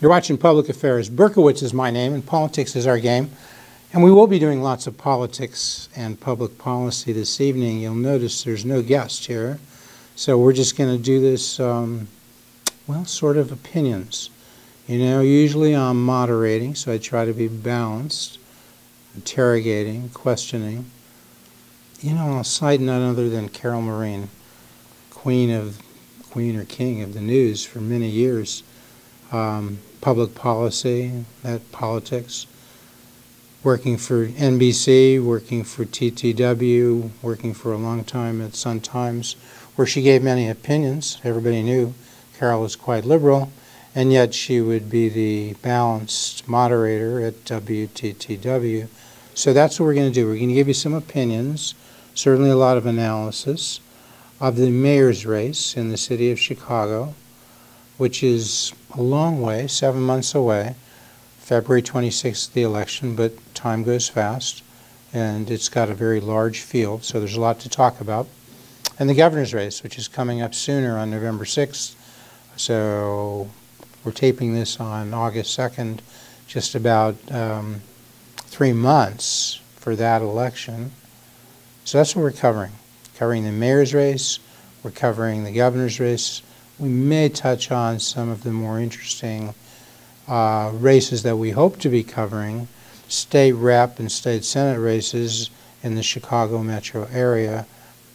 You're watching Public Affairs. Berkowitz is my name, and politics is our game. And we will be doing lots of politics and public policy this evening. You'll notice there's no guest here. So we're just going to do this, um, well, sort of opinions. You know, usually I'm moderating, so I try to be balanced, interrogating, questioning. You know, I'll cite none other than Carol Marin, queen of, queen or king of the news for many years um, public policy, at politics, working for NBC, working for TTW, working for a long time at Sun Times, where she gave many opinions. Everybody knew Carol was quite liberal, and yet she would be the balanced moderator at WTTW. So that's what we're going to do. We're going to give you some opinions, certainly a lot of analysis of the mayor's race in the city of Chicago which is a long way, seven months away. February 26th, the election, but time goes fast, and it's got a very large field, so there's a lot to talk about. And the governor's race, which is coming up sooner on November 6th. So we're taping this on August 2nd, just about um, three months for that election. So that's what we're covering. Covering the mayor's race, we're covering the governor's race, we may touch on some of the more interesting uh, races that we hope to be covering, state rep and state senate races in the Chicago metro area.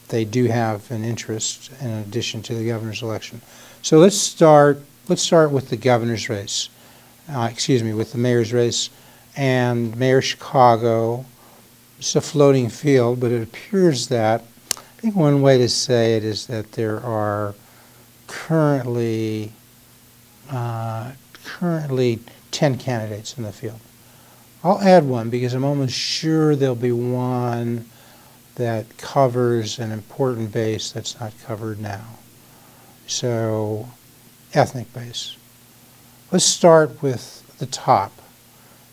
They do have an interest in addition to the governor's election. So let's start. Let's start with the governor's race. Uh, excuse me, with the mayor's race and Mayor Chicago. It's a floating field, but it appears that I think one way to say it is that there are currently uh, currently 10 candidates in the field. I'll add one because I'm almost sure there'll be one that covers an important base that's not covered now. So, ethnic base. Let's start with the top.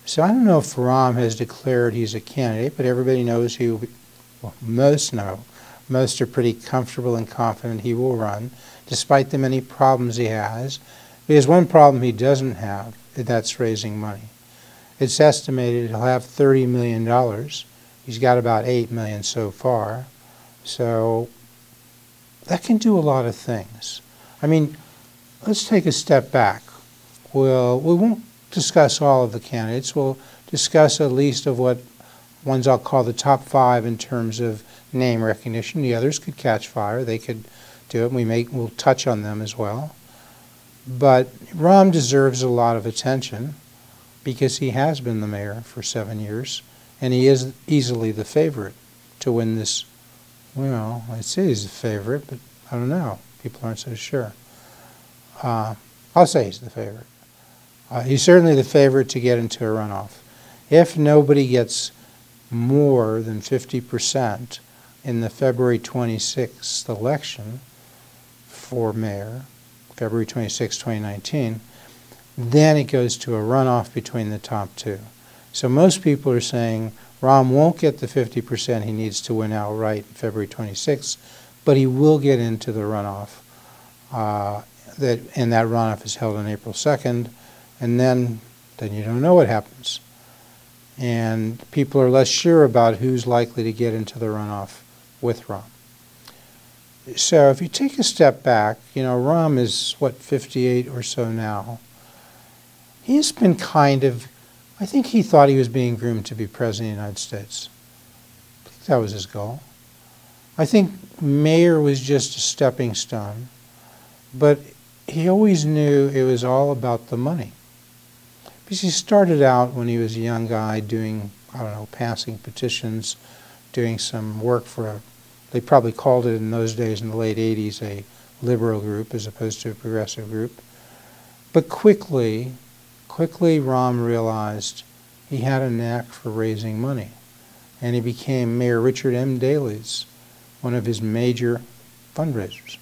So I don't know if Rahm has declared he's a candidate, but everybody knows he will be, well, most know, most are pretty comfortable and confident he will run despite the many problems he has. There's one problem he doesn't have, and that's raising money. It's estimated he'll have $30 million. He's got about 8 million so far. So that can do a lot of things. I mean, let's take a step back. We'll, we won't discuss all of the candidates. We'll discuss at least of what ones I'll call the top five in terms of name recognition. The others could catch fire. They could do it. We may, we'll touch on them as well. But Rahm deserves a lot of attention because he has been the mayor for seven years, and he is easily the favorite to win this. Well, I'd say he's the favorite, but I don't know. People aren't so sure. Uh, I'll say he's the favorite. Uh, he's certainly the favorite to get into a runoff. If nobody gets more than 50% in the February 26th election, for mayor, February 26, 2019. Then it goes to a runoff between the top two. So most people are saying Rahm won't get the 50% he needs to win outright February 26, but he will get into the runoff. Uh, that and that runoff is held on April 2nd, and then then you don't know what happens. And people are less sure about who's likely to get into the runoff with Rahm. So if you take a step back, you know, Rahm is, what, 58 or so now. He's been kind of, I think he thought he was being groomed to be president of the United States. I think that was his goal. I think mayor was just a stepping stone, but he always knew it was all about the money. Because he started out when he was a young guy doing, I don't know, passing petitions, doing some work for a they probably called it in those days in the late 80s a liberal group as opposed to a progressive group. But quickly, quickly Rahm realized he had a knack for raising money. And he became Mayor Richard M. Daley's, one of his major fundraisers.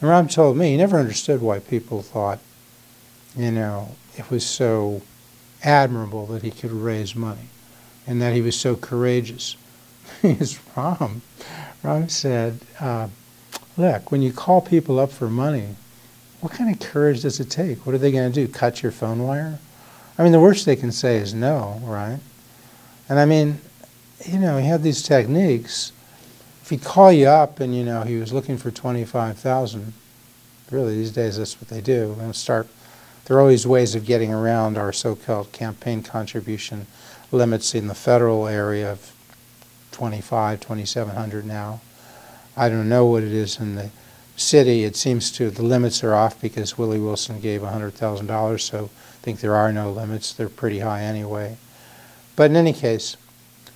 And Rahm told me he never understood why people thought, you know, it was so admirable that he could raise money and that he was so courageous. He's Rahm. Rahm said, uh, look, when you call people up for money, what kind of courage does it take? What are they going to do? Cut your phone wire? I mean, the worst they can say is no, right? And I mean, you know, he had these techniques. If he'd call you up and, you know, he was looking for 25,000, really these days that's what they do, and start, there are always ways of getting around our so-called campaign contribution limits in the federal area of 25, 2,700 now. I don't know what it is in the city. It seems to, the limits are off because Willie Wilson gave $100,000, so I think there are no limits. They're pretty high anyway. But in any case,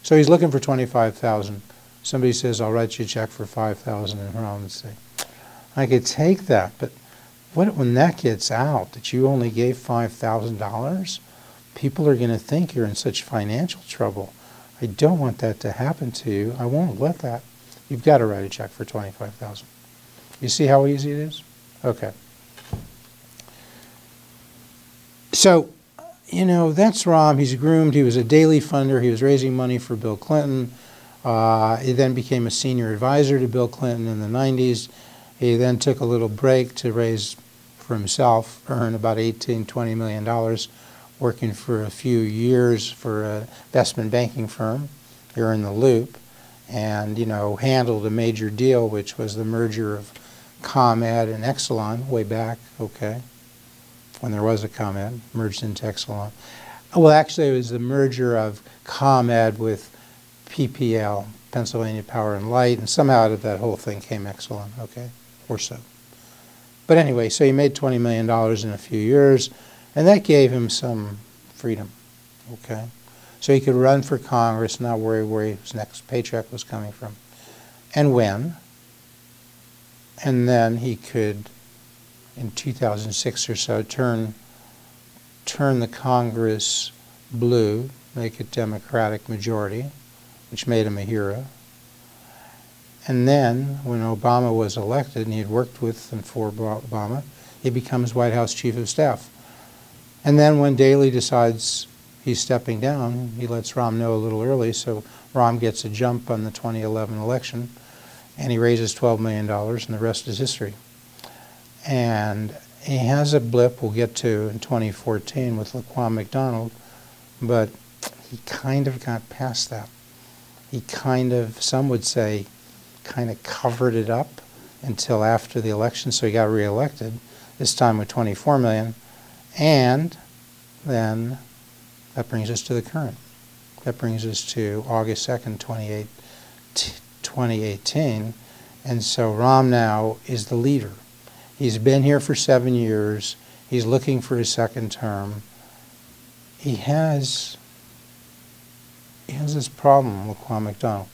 so he's looking for 25,000. Somebody says, I'll write you a check for 5,000 and Rahm would say, I could take that, but what, when that gets out, that you only gave $5,000, people are going to think you're in such financial trouble. I don't want that to happen to you. I won't let that. You've got to write a check for 25000 You see how easy it is? Okay. So, you know, that's Rahm. He's groomed. He was a Daley funder. He was raising money for Bill Clinton. Uh, he then became a senior advisor to Bill Clinton in the 90s. He then took a little break to raise for himself, earn about 18, 20 million dollars, working for a few years for an investment banking firm here in the Loop, and you know handled a major deal, which was the merger of ComEd and Exelon way back. Okay, when there was a ComEd, merged into Exelon. Well, actually, it was the merger of ComEd with PPL, Pennsylvania Power and Light, and somehow out of that whole thing came Exelon, okay, or so. But anyway, so he made $20 million in a few years, and that gave him some freedom, okay? So he could run for Congress, not worry where his next paycheck was coming from, and when. And then he could in 2006 or so, turn, turn the Congress blue, make it Democratic majority, which made him a hero. And then, when Obama was elected, and he had worked with and for Obama, he becomes White House Chief of Staff. And then when Daley decides he's stepping down, he lets Rahm know a little early, so Rahm gets a jump on the 2011 election, and he raises $12 million, and the rest is history. And he has a blip we'll get to in 2014 with Laquan McDonald, but he kind of got past that. He kind of, some would say, kind of covered it up until after the election, so he got reelected, this time with 24 million. And then that brings us to the current. That brings us to August 2nd, 2018. And so Rahm now is the leader. He's been here for seven years. He's looking for his second term. He has he has this problem with Laquan McDonald.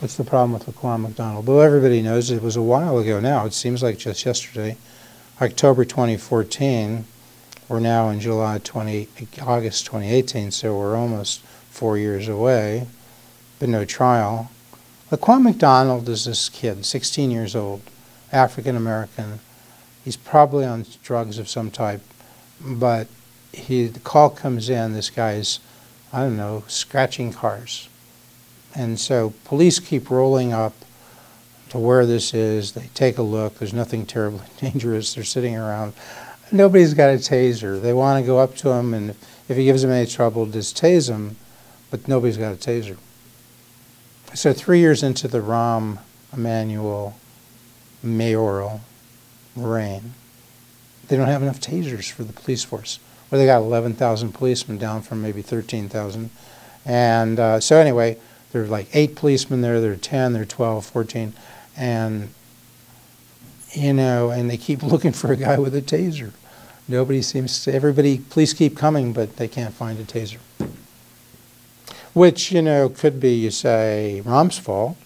What's the problem with Laquan McDonald? Well, everybody knows it was a while ago now. It seems like just yesterday. October 2014. We're now in July 20, August 2018, so we're almost four years away. But no trial. Laquan McDonald is this kid, 16 years old, African American. He's probably on drugs of some type, but he the call comes in. This guy's, I don't know, scratching cars, and so police keep rolling up to where this is. They take a look. There's nothing terribly dangerous. They're sitting around. Nobody's got a taser. They want to go up to him, and if he gives them any trouble, just tase him, but nobody's got a taser. So three years into the Rahm Emanuel mayoral reign, they don't have enough tasers for the police force. Well, they got 11,000 policemen down from maybe 13,000. And uh, so anyway, there are like eight policemen there, there are 10, there are 12, 14. And, you know, and they keep looking for a guy with a taser. Nobody seems to, everybody, police keep coming, but they can't find a taser. Which, you know, could be, you say, Rahm's fault.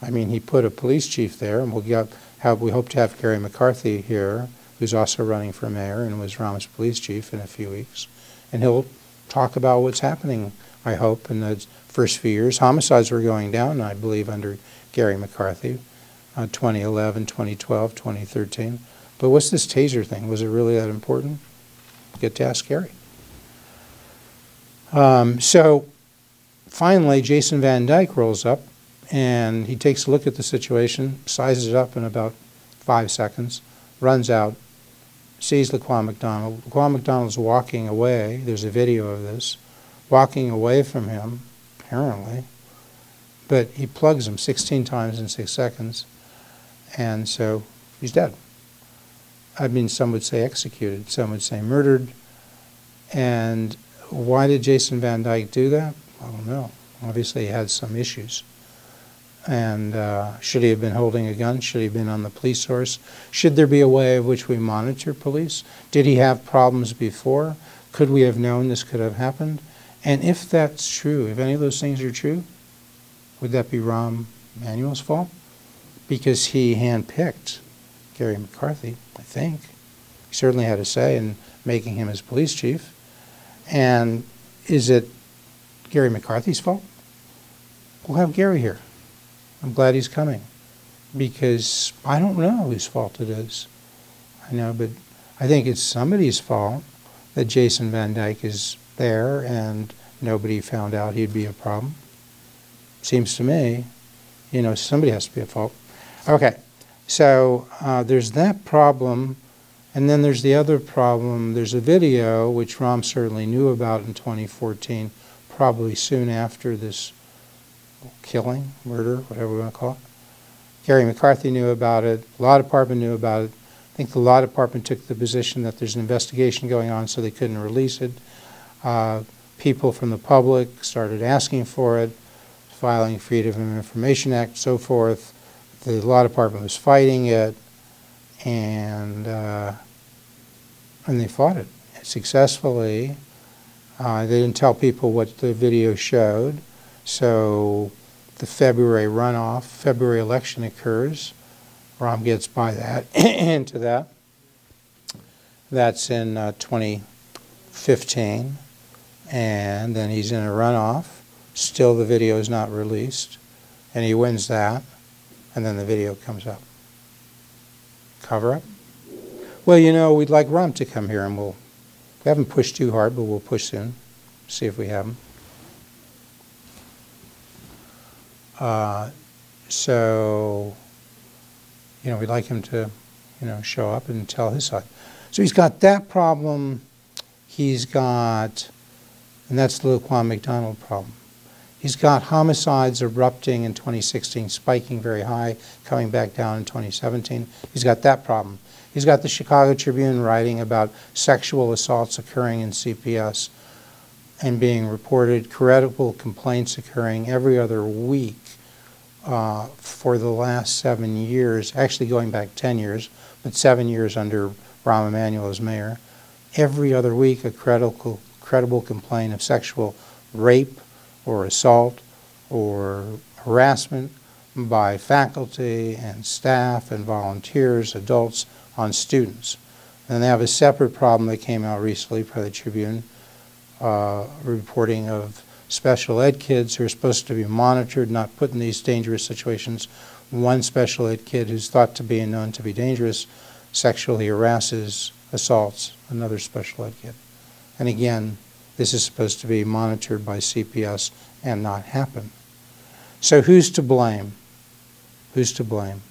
I mean, he put a police chief there, and we'll get have, we hope to have Gary McCarthy here, who's also running for mayor and was Rahm's police chief in a few weeks. And he'll talk about what's happening, I hope, in the first few years. Homicides were going down, I believe, under Gary McCarthy, uh, 2011, 2012, 2013. But what's this taser thing? Was it really that important? Get to ask Gary. Um, so finally, Jason Van Dyke rolls up and he takes a look at the situation, sizes it up in about five seconds, runs out, sees Laquan McDonald. Laquan McDonald's walking away. There's a video of this, walking away from him, apparently. But he plugs him 16 times in six seconds, and so he's dead. I mean, some would say executed, some would say murdered. And why did Jason Van Dyke do that? I don't know. Obviously, he had some issues. And uh, should he have been holding a gun? Should he have been on the police force? Should there be a way of which we monitor police? Did he have problems before? Could we have known this could have happened? And if that's true, if any of those things are true, would that be Rahm Emanuel's fault? Because he handpicked Gary McCarthy, I think. He certainly had a say in making him his police chief. And is it Gary McCarthy's fault? We'll have Gary here. I'm glad he's coming because I don't know whose fault it is. I know, but I think it's somebody's fault that Jason Van Dyke is there and nobody found out he'd be a problem. Seems to me, you know, somebody has to be at fault. Okay, so uh, there's that problem, and then there's the other problem. There's a video which Rahm certainly knew about in 2014, probably soon after this killing, murder, whatever we want to call it. Gary McCarthy knew about it. Law Department knew about it. I think the Law Department took the position that there's an investigation going on, so they couldn't release it. Uh, people from the public started asking for it, filing Freedom of Information Act, so forth. The Law Department was fighting it, and uh, and they fought it successfully. Uh, they didn't tell people what the video showed. So the February runoff, February election occurs. Rahm gets by that into that. That's in uh, 2015, and then he's in a runoff. Still, the video is not released, and he wins that, and then the video comes up. Cover up. Well, you know, we'd like Rahm to come here, and we'll. We haven't pushed too hard, but we'll push soon. See if we have him. Uh, so, you know, we'd like him to, you know, show up and tell his side. So he's got that problem. He's got, and that's the Laquan McDonald problem. He's got homicides erupting in 2016, spiking very high, coming back down in 2017. He's got that problem. He's got the Chicago Tribune writing about sexual assaults occurring in CPS and being reported, credible complaints occurring every other week uh, for the last seven years, actually going back 10 years, but seven years under Rahm Emanuel as mayor. Every other week, a credible, credible complaint of sexual rape or assault or harassment by faculty and staff and volunteers, adults, on students. And they have a separate problem that came out recently by the Tribune, uh, reporting of special ed kids who are supposed to be monitored, not put in these dangerous situations. One special ed kid who's thought to be known to be dangerous sexually harasses, assaults another special ed kid. And again, this is supposed to be monitored by CPS and not happen. So who's to blame? Who's to blame?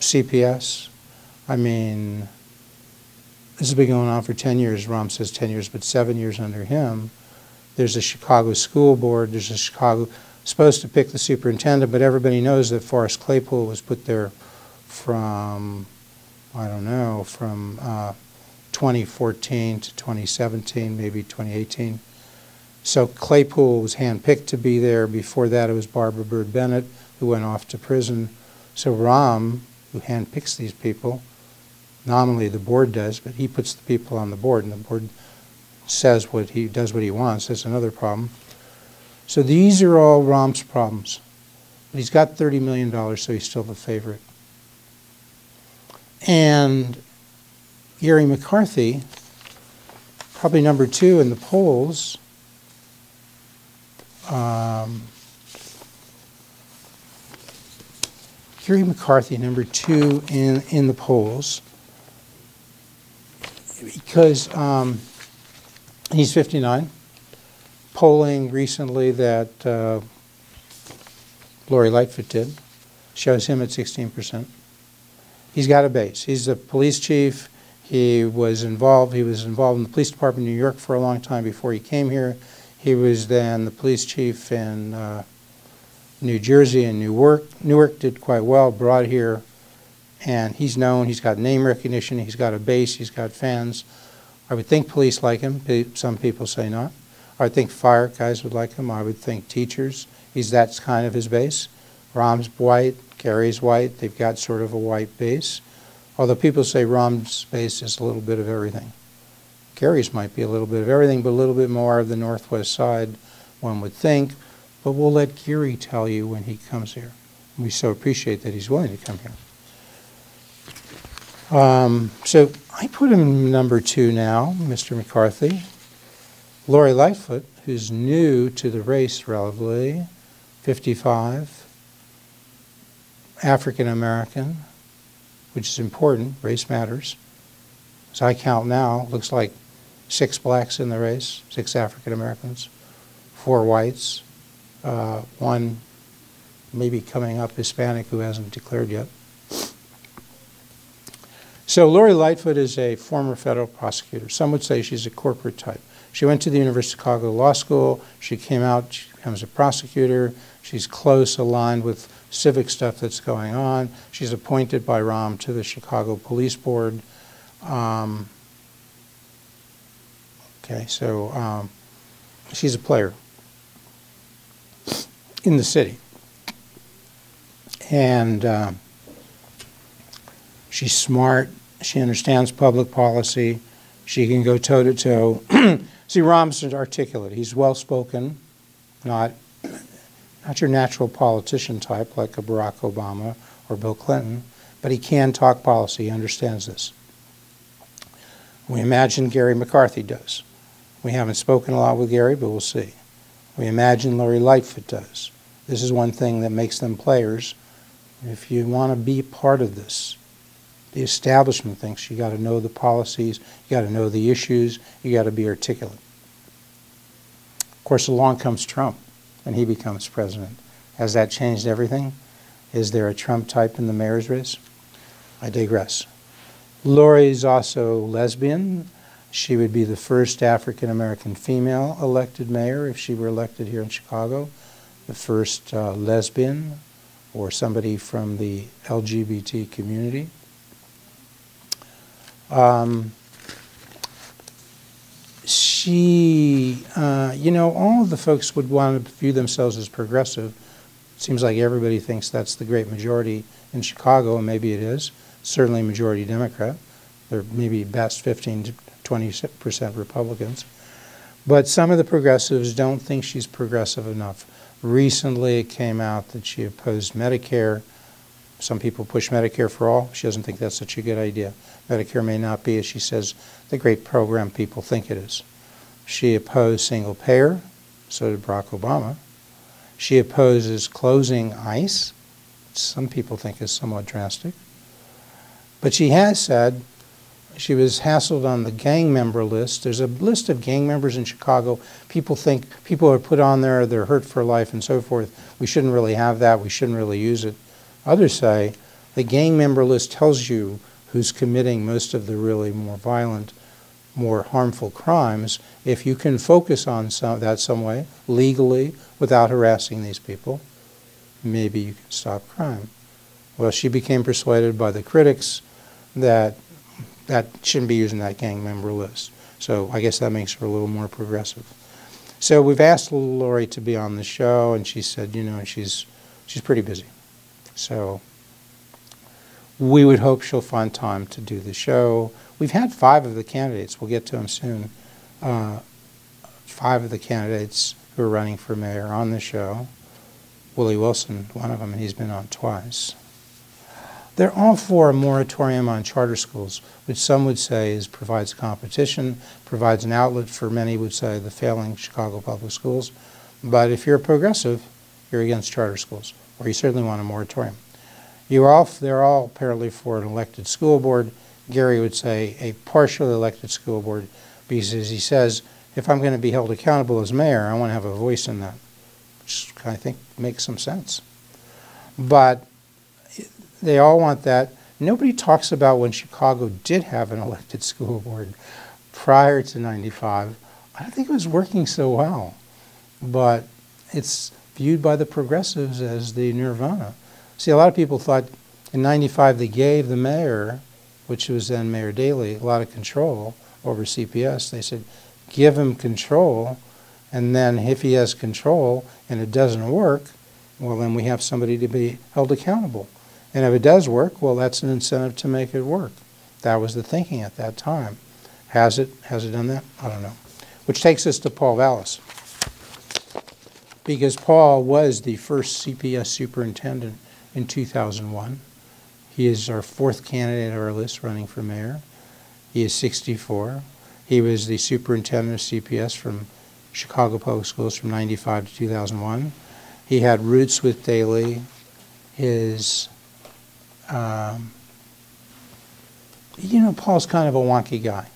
CPS? I mean, this has been going on for 10 years. Rahm says 10 years, but seven years under him. There's a Chicago school board. There's a Chicago supposed to pick the superintendent, but everybody knows that Forrest Claypool was put there from, I don't know, from uh, 2014 to 2017, maybe 2018. So Claypool was handpicked to be there. Before that, it was Barbara Byrd Bennett, who went off to prison. So Rahm, who handpicks these people, nominally the board does, but he puts the people on the board, and the board says what he does what he wants. That's another problem. So these are all Rahm's problems. But he's got $30 million, so he's still the favorite. And Gary McCarthy, probably number two in the polls. Um, Gary McCarthy, number two in, in the polls, because um, He's 59. Polling recently that uh, Lori Lightfoot did shows him at 16%. he's got a base. He's a police chief. He was involved. He was involved in the police department in New York for a long time before he came here. He was then the police chief in uh, New Jersey and Newark. Newark did quite well. Brought here, and he's known. He's got name recognition. He's got a base. He's got fans. I would think police like him. Some people say not. I would think fire guys would like him. I would think teachers. He's that's kind of his base. Rahm's white. Gary's white. They've got sort of a white base. Although people say Rahm's space is a little bit of everything. Gary's might be a little bit of everything, but a little bit more of the northwest side, one would think. But we'll let Gary tell you when he comes here. We so appreciate that he's willing to come here. Um, so I put him number two now, Mr. McCarthy. Lori Lightfoot, who's new to the race relatively, 55, African American, which is important, race matters. As I count now, looks like six blacks in the race, six African Americans, four whites, uh, one maybe coming up Hispanic who hasn't declared yet. So Lori Lightfoot is a former federal prosecutor. Some would say she's a corporate type. She went to the University of Chicago Law School. She came out, she becomes a prosecutor. She's close aligned with civic stuff that's going on. She's appointed by Rahm to the Chicago Police Board. Um, okay, so um, she's a player in the city. And uh, she's smart, she understands public policy. She can go toe to toe. See, Rahm's articulate. He's well spoken, not not your natural politician type like a Barack Obama or Bill Clinton, but he can talk policy. He understands this. We imagine Gary McCarthy does. We haven't spoken a lot with Gary, but we'll see. We imagine Lori Lightfoot does. This is one thing that makes them players. If you want to be part of this, the establishment thinks you got to know the policies, you got to know the issues, you got to be articulate. Of course, along comes Trump, and he becomes president. Has that changed everything? Is there a Trump type in the mayor's race? I digress. Lori's also lesbian. She would be the first African American female elected mayor if she were elected here in Chicago, the first uh, lesbian or somebody from the LGBT community. Um, she, uh, you know, all of the folks would want to view themselves as progressive. Seems like everybody thinks that's the great majority in Chicago, and maybe it is. Certainly majority Democrat. They're maybe best 15 to 20 percent Republicans. But some of the progressives don't think she's progressive enough. Recently, it came out that she opposed Medicare. Some people push Medicare for all. She doesn't think that's such a good idea. Medicare may not be, as she says, the great program people think it is. She opposed single payer, so did Barack Obama. She opposes closing ICE, which some people think is somewhat drastic. But she has said she was hassled on the gang member list. There's a list of gang members in Chicago. People think people are put on there, they're hurt for life and so forth. We shouldn't really have that. We shouldn't really use it. Others say the gang member list tells you who's committing most of the really more violent, more harmful crimes, if you can focus on some, that some way, legally, without harassing these people, maybe you can stop crime. Well, she became persuaded by the critics that that shouldn't be using that gang member list. So I guess that makes her a little more progressive. So we've asked Lori to be on the show, and she said, you know, she's she's pretty busy. So we would hope she'll find time to do the show. We've had five of the candidates, we'll get to them soon, uh, five of the candidates who are running for mayor on the show. Willie Wilson, one of them, and he's been on twice. They're all for a moratorium on charter schools, which some would say is provides competition, provides an outlet for many would say the failing Chicago public schools. But if you're a progressive, you're against charter schools, or you certainly want a moratorium. You all, they're all apparently for an elected school board. Gary would say a partially elected school board because he says, if I'm going to be held accountable as mayor, I want to have a voice in that, which I think makes some sense. But they all want that Nobody talks about when Chicago did have an elected school board prior to 95. I don't think it was working so well, but it's viewed by the progressives as the nirvana. See, a lot of people thought in 95 they gave the mayor, which was then Mayor Daley, a lot of control over CPS. They said, give him control, and then if he has control and it doesn't work, well, then we have somebody to be held accountable. And if it does work, well, that's an incentive to make it work. That was the thinking at that time. Has it? Has it done that? I don't know. Which takes us to Paul Vallas. Because Paul was the first CPS superintendent in 2001. He is our fourth candidate on our list running for mayor. He is 64. He was the superintendent of CPS from Chicago Public Schools from 95 to 2001. He had roots with Daley. His, um, you know, Paul's kind of a wonky guy.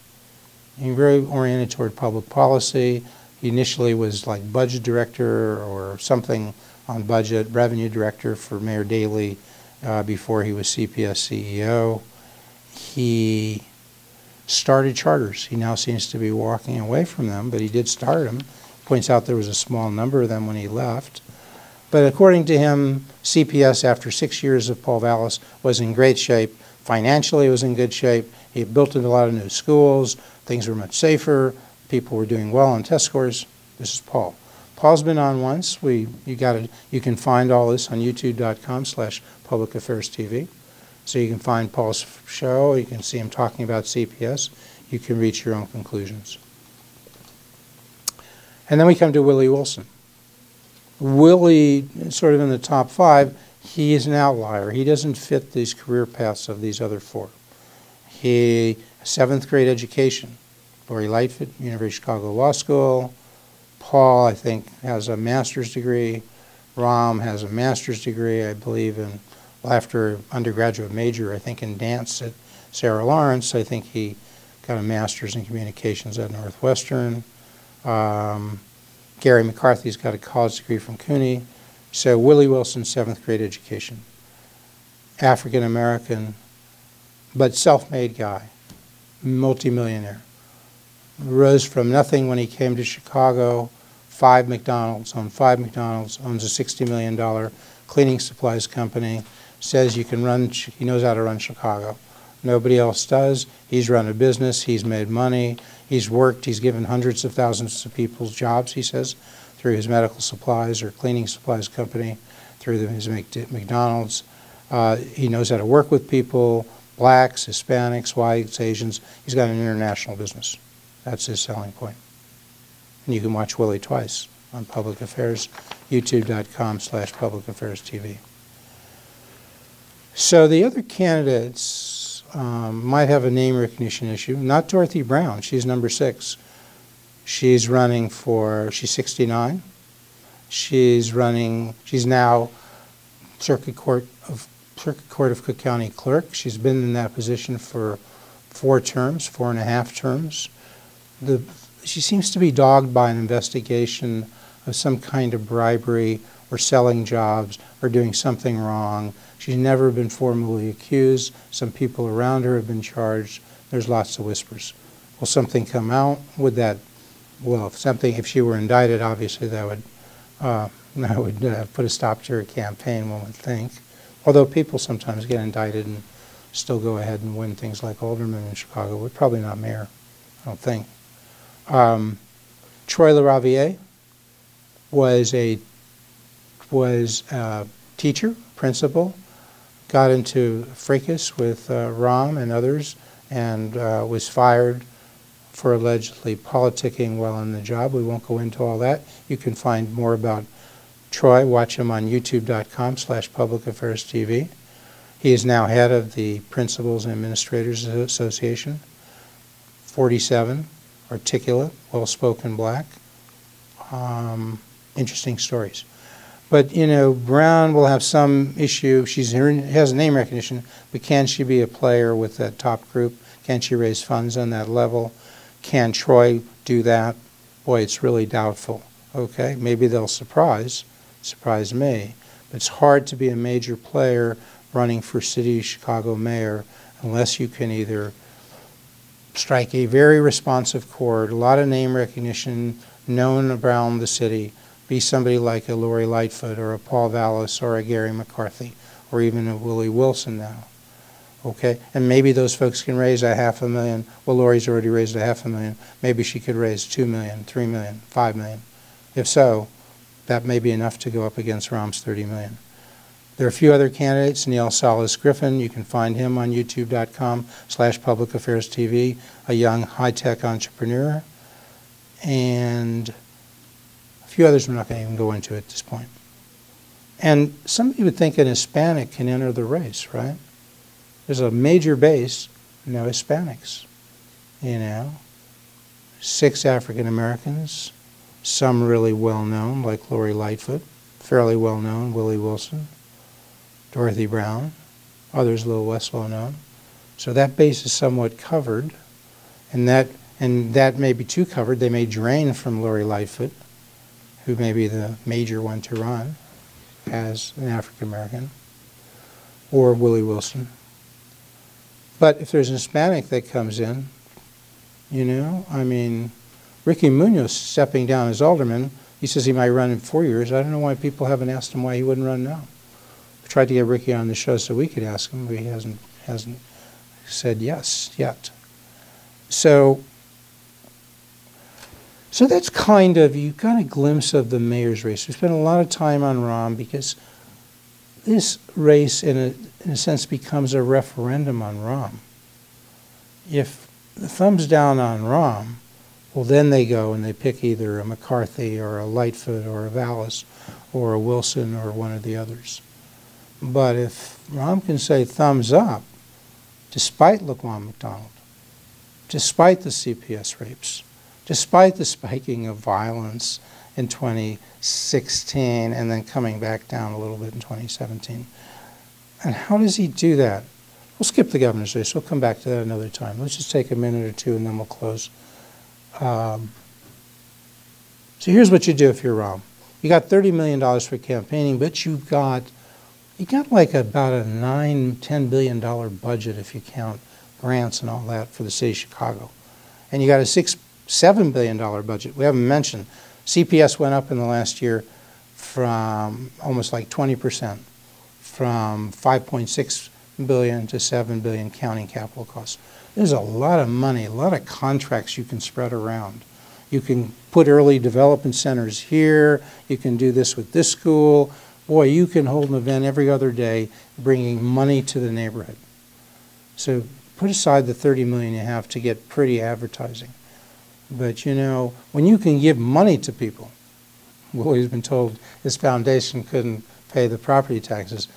He's very oriented toward public policy. He initially was like budget director or something on budget, revenue director for Mayor Daley uh, before he was CPS CEO. He started charters. He now seems to be walking away from them, but he did start them. Points out there was a small number of them when he left. But according to him, CPS, after six years of Paul Vallas, was in great shape. Financially, it was in good shape. He built a lot of new schools. Things were much safer. People were doing well on test scores. This is Paul. Paul's been on once. We, you, got you can find all this on youtube.com slash public affairs TV. So you can find Paul's show, you can see him talking about CPS, you can reach your own conclusions. And then we come to Willie Wilson. Willie, sort of in the top five, he is an outlier. He doesn't fit these career paths of these other four. He, seventh grade education, Lori Lightfoot, University of Chicago Law School. Paul, I think, has a master's degree. Rahm has a master's degree, I believe, in after undergraduate major, I think, in dance at Sarah Lawrence. I think he got a master's in communications at Northwestern. Um, Gary McCarthy's got a college degree from CUNY. So Willie Wilson, seventh grade education. African American, but self-made guy, multimillionaire. Rose from nothing when he came to Chicago, five McDonald's, owned five McDonald's, owns a $60 million cleaning supplies company, says you can run, he knows how to run Chicago. Nobody else does. He's run a business, he's made money, he's worked, he's given hundreds of thousands of people jobs, he says, through his medical supplies or cleaning supplies company, through the, his McDonald's. Uh, he knows how to work with people, blacks, Hispanics, whites, Asians. He's got an international business. That's his selling point. And you can watch Willie twice on Public Affairs, youtube.com slash public affairs TV. So the other candidates um, might have a name recognition issue. Not Dorothy Brown. She's number six. She's running for, she's 69. She's running, she's now Circuit Court of Circuit Court of Cook County Clerk. She's been in that position for four terms, four and a half terms. The, she seems to be dogged by an investigation of some kind of bribery or selling jobs or doing something wrong. She's never been formally accused. Some people around her have been charged. There's lots of whispers. Will something come out? Would that, well, if something, if she were indicted, obviously that would, uh, that would uh, put a stop to her campaign, one would think. Although people sometimes get indicted and still go ahead and win things like alderman in Chicago, but probably not mayor, I don't think. Um, Troy LaRaviere was a was a teacher, principal, got into fracas with uh, Rahm and others and uh, was fired for allegedly politicking while on the job. We won't go into all that. You can find more about Troy. Watch him on youtube.com slash public affairs TV. He is now head of the Principals and Administrators Association. 47, articulate, well-spoken black. Um, interesting stories. But, you know, Brown will have some issue. She has name recognition, but can she be a player with that top group? Can she raise funds on that level? Can Troy do that? Boy, it's really doubtful. Okay, maybe they'll surprise, surprise me. But it's hard to be a major player running for city Chicago mayor unless you can either strike a very responsive chord, a lot of name recognition, known around the city, be somebody like a Lori Lightfoot or a Paul Vallas or a Gary McCarthy or even a Willie Wilson now. Okay, and maybe those folks can raise a half a million. Well, Lori's already raised a half a million. Maybe she could raise two million, three million, five million. If so, that may be enough to go up against Rahm's 30 million. There are a few other candidates. Neal Sales-Griffin, you can find him on youtube.com slash public affairs TV, a young high-tech entrepreneur. And a few others we're not going to even go into at this point. And somebody would think an Hispanic can enter the race, right? There's a major base, no Hispanics, you know. Six African Americans, some really well known, like Lori Lightfoot, fairly well known, Willie Wilson, Dorothy Brown, others a little less well known. So that base is somewhat covered, and that and that may be too covered. They may drain from Lori Lightfoot, who may be the major one to run as an African American, or Willie Wilson. But if there's an Hispanic that comes in, you know, I mean, Ricky Munoz stepping down as alderman, he says he might run in four years. I don't know why people haven't asked him why he wouldn't run now. Tried to get Ricky on the show so we could ask him, but he hasn't hasn't said yes yet. So so that's kind of you got a glimpse of the mayor's race. We spent a lot of time on Rahm because this race, in a, in a sense, becomes a referendum on Rahm. If the thumbs down on Rahm, well, then they go and they pick either a McCarthy or a Lightfoot or a Vallas or a Wilson or one of the others. But if Rahm can say thumbs up, despite Laquan McDonald, despite the CPS rapes, despite the spiking of violence in 2016 and then coming back down a little bit in 2017. And how does he do that? We'll skip the governor's race. We'll come back to that another time. Let's just take a minute or two and then we'll close. Um, so here's what you do if you're Rahm. You got $30 million for campaigning, but you've got you got like about a nine, ten billion dollar budget if you count grants and all that for the city of Chicago, and you got a six, seven billion dollar budget. We haven't mentioned CPS went up in the last year from almost like 20 percent, from 5.6 billion to 7 billion counting capital costs. There's a lot of money, a lot of contracts you can spread around. You can put early development centers here. You can do this with this school. Boy, you can hold an event every other day bringing money to the neighborhood. So put aside the 30 million you have to get pretty advertising. But you know, when you can give money to people, Willie's been told his foundation couldn't pay the property taxes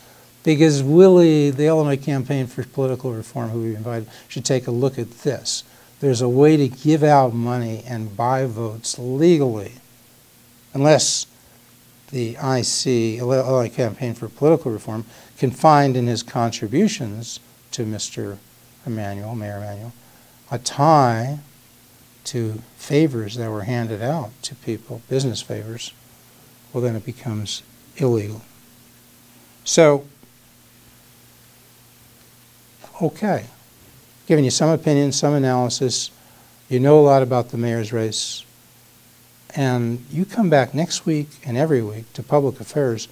because Willie, the Illinois Campaign for Political Reform, who we invited, should take a look at this. There's a way to give out money and buy votes legally, unless the IC, Illinois Campaign for Political Reform, can find in his contributions to Mr. Emanuel, Mayor Emanuel, a tie to favors that were handed out to people, business favors, well, then it becomes illegal. So okay. Giving you some opinion, some analysis. You know a lot about the mayor's race. And you come back next week and every week to public affairs.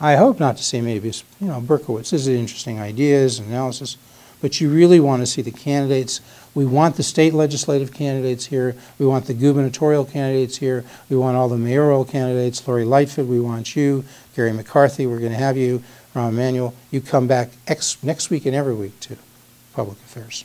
I hope not to see because, you know, Berkowitz is interesting ideas and analysis, but you really want to see the candidates. We want the state legislative candidates here. We want the gubernatorial candidates here. We want all the mayoral candidates. Lori Lightfoot, we want you. Gary McCarthy, we're going to have you. Rahm Emanuel, you come back next week and every week to public affairs.